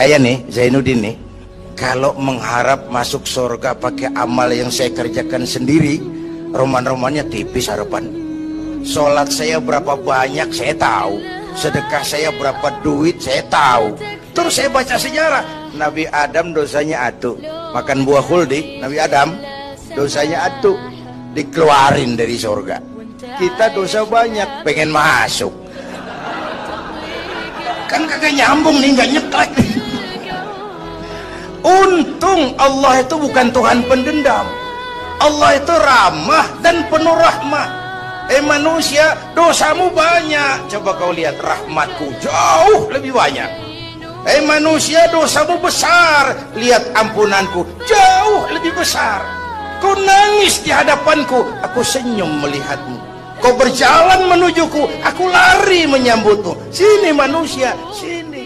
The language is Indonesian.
saya nih Zainuddin nih kalau mengharap masuk surga pakai amal yang saya kerjakan sendiri roman-romannya tipis harapan. Sholat saya berapa banyak saya tahu. Sedekah saya berapa duit saya tahu. Terus saya baca sejarah. Nabi Adam dosanya atu. Makan buah huldi Nabi Adam dosanya atu. Dikeluarin dari surga. Kita dosa banyak pengen masuk. Kan kagak nyambung nih nggak nyeklek untung Allah itu bukan Tuhan pendendam. Allah itu ramah dan penuh rahmat. Eh manusia dosamu banyak. Coba kau lihat rahmatku jauh lebih banyak. Eh manusia dosamu besar. Lihat ampunanku jauh lebih besar. Kau nangis di hadapanku aku senyum melihatmu. Kau berjalan menujuku aku lari menyambutmu. Sini manusia sini